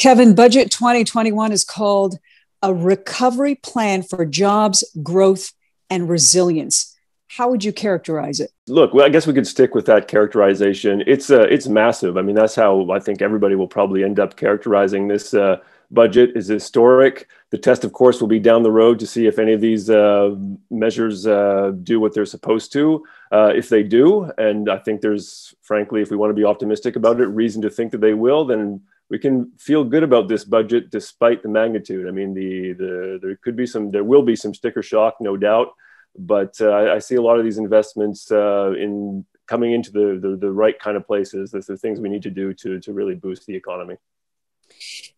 Kevin, Budget 2021 is called a recovery plan for jobs, growth, and resilience. How would you characterize it? Look, well, I guess we could stick with that characterization. It's uh, it's massive. I mean, that's how I think everybody will probably end up characterizing this uh, budget. Is historic. The test, of course, will be down the road to see if any of these uh, measures uh, do what they're supposed to. Uh, if they do, and I think there's, frankly, if we want to be optimistic about it, reason to think that they will, then we can feel good about this budget despite the magnitude. I mean, the the there could be some, there will be some sticker shock, no doubt, but uh, I, see a lot of these investments uh, in coming into the, the, the right kind of places. Those are things we need to do to to really boost the economy.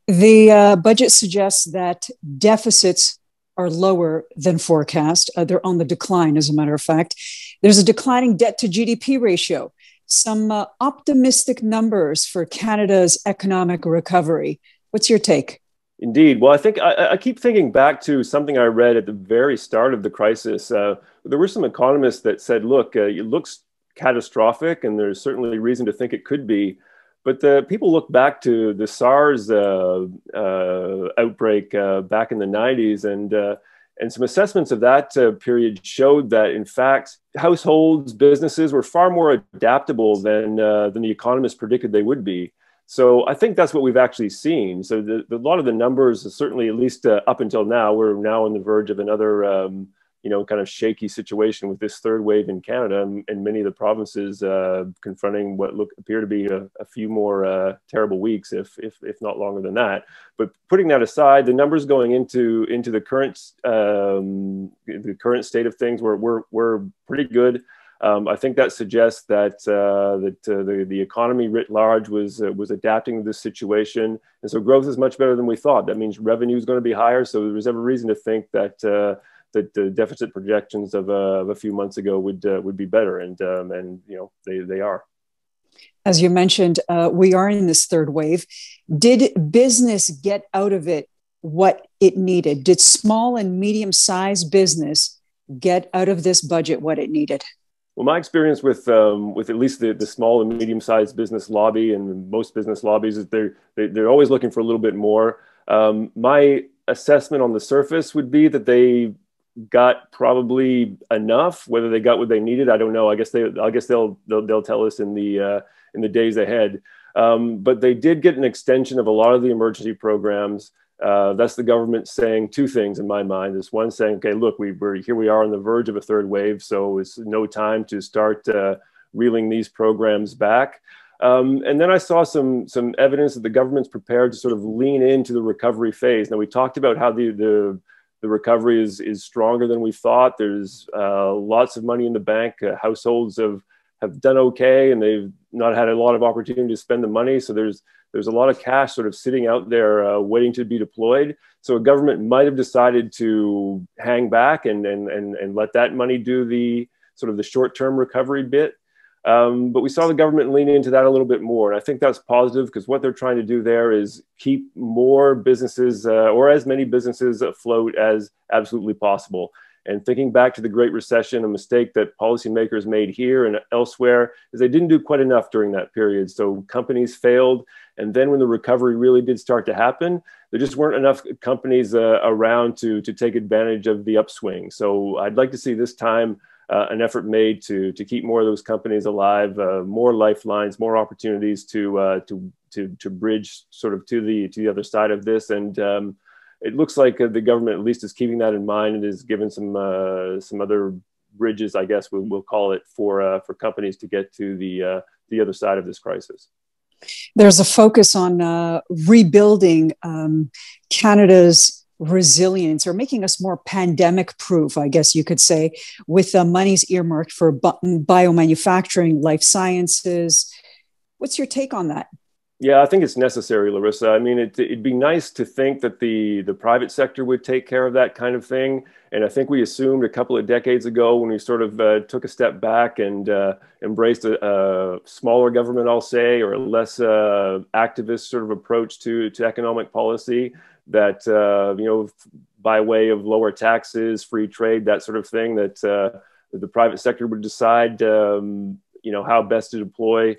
The uh, budget suggests that deficits are lower than forecast. Uh, they're on the decline, as a matter of fact. There's a declining debt to GDP ratio some uh, optimistic numbers for Canada's economic recovery. What's your take? Indeed. Well, I think I, I, keep thinking back to something I read at the very start of the crisis. Uh, there were some economists that said, look, uh, it looks catastrophic, and there's certainly reason to think it could be. But the people look back to the SARS uh, uh, outbreak uh, back in the 90s, and and some assessments of that uh, period showed that, in fact, households, businesses were far more adaptable than, uh, than the economists predicted they would be. So I think that's what we've actually seen. So the, the, a lot of the numbers, certainly at least uh, up until now, we're now on the verge of another um, you know, kind of shaky situation with this third wave in Canada and, and many of the provinces uh, confronting what look appear to be a, a few more uh, terrible weeks, if, if if not longer than that. But putting that aside, the numbers going into into the current um, the current state of things, we're we're, we're pretty good. Um, I think that suggests that uh, that uh, the the economy writ large was uh, was adapting to this situation, and so growth is much better than we thought. That means revenue is going to be higher. So there was every reason to think that uh, that the deficit projections of, uh, of a few months ago would uh, would be better, and um, and you know they they are. As you mentioned, uh, we are in this third wave. Did business get out of it what it needed? Did small and medium sized business get out of this budget what it needed? Well, my experience with um, with at least the, the small and medium sized business lobby and most business lobbies is they're they're always looking for a little bit more. Um, my assessment on the surface would be that they got probably enough. Whether they got what they needed, I don't know. I guess they, I guess they'll they'll, they'll tell us in the uh, in the days ahead. Um, but they did get an extension of a lot of the emergency programs. Uh, that's the government saying two things in my mind. Is one saying, okay, look, we, are here. We are on the verge of a third wave, so it's no time to start uh, reeling these programs back. Um, and then I saw some some evidence that the government's prepared to sort of lean into the recovery phase. Now we talked about how the the the recovery is is stronger than we thought. There's uh, lots of money in the bank. Uh, households have have done okay, and they've not had a lot of opportunity to spend the money. So there's there's a lot of cash sort of sitting out there uh, waiting to be deployed. So a government might have decided to hang back and and and, and let that money do the sort of the short term recovery bit. Um, but we saw the government lean into that a little bit more. And I think that's positive because what they're trying to do there is keep more businesses uh, or as many businesses afloat as absolutely possible. And thinking back to the Great Recession, a mistake that policymakers made here and elsewhere is they didn't do quite enough during that period. So companies failed. And then when the recovery really did start to happen, there just weren't enough companies uh, around to, to take advantage of the upswing. So I'd like to see this time uh, an effort made to to keep more of those companies alive, uh, more lifelines, more opportunities to uh, to to to bridge sort of to the to the other side of this. And um, it looks like uh, the government at least is keeping that in mind and is given some uh, some other bridges, I guess we'll, we'll call it, for uh, for companies to get to the the other side of this crisis. There's a focus on rebuilding um, Canada's resilience or making us more pandemic proof, I guess you could say, with uh, monies earmarked for biomanufacturing, life sciences. What's your take on that? Yeah, I think it's necessary, Larysa. I mean, it, would be nice to think that the, the private sector would take care of that kind of thing. And I think we assumed a couple of decades ago when we sort of uh, took a step back and uh, embraced a, a, smaller government, I'll say, or a less uh, activist sort of approach to, to economic policy, that uh, you know by way of lower taxes, free trade, that sort of thing, that uh, the private sector would decide um, you know how best to deploy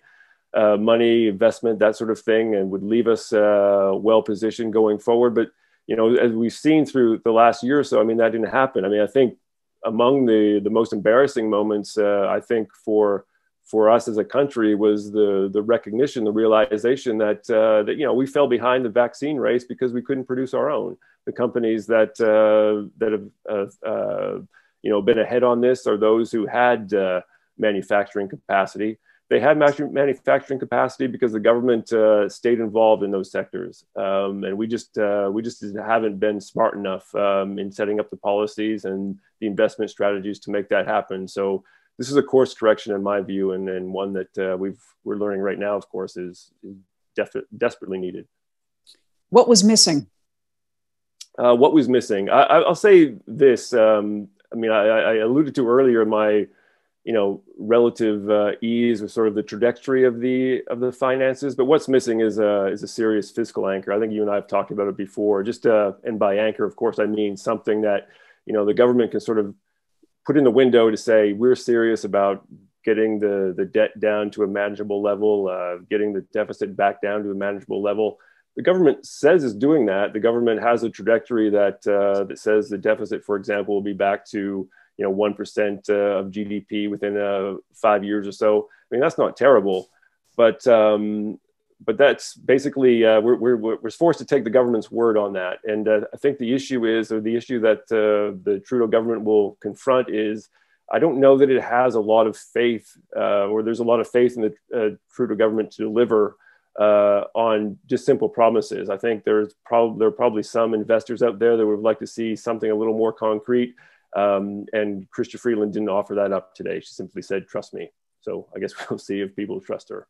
uh, money, investment, that sort of thing, and would leave us uh, well positioned going forward. But you know, as we've seen through the last year or so, I mean, that didn't happen. I mean, I think among the the most embarrassing moments, uh, I think for for us as a country was the the recognition, the realization that uh, that you know we fell behind the vaccine race because we couldn't produce our own. The companies that uh, that have uh, you know been ahead on this are those who had uh, manufacturing capacity. They had manufacturing capacity because the government uh, stayed involved in those sectors, um, and we just we just haven't been smart enough um, in setting up the policies and the investment strategies to make that happen. So this is a course correction in my view, and, and one that uh, we've we're learning right now, of course, is, is def- desperately needed. What was missing? Uh, what was missing? I, will say this. Um, I mean, I, I, alluded to earlier in my, you know, relative uh, ease with sort of the trajectory of the of the finances. But what's missing is a is a serious fiscal anchor. I think you and I have talked about it before. Just uh, and by anchor, of course, I mean something that you know the government can sort of put in the window to say we're serious about getting the, the debt down to a manageable level, uh, getting the deficit back down to a manageable level. The government says is doing that. The government has a trajectory that uh, that says the deficit, for example, will be back to you know one percent uh, of GDP within uh, five years or so. I mean that's not terrible, but um, but that's basically uh, we're, we're, we're forced to take the government's word on that. And uh, I think the issue is, or the issue that uh, the Trudeau government will confront is, I don't know that it has a lot of faith, uh, or there's a lot of faith in the Trudeau government to deliver on just simple promises. I think there's probably there are probably some investors out there that would like to see something a little more concrete. Um, and Chrystia Freeland didn't offer that up today. She simply said, "Trust me." So I guess we'll see if people trust her.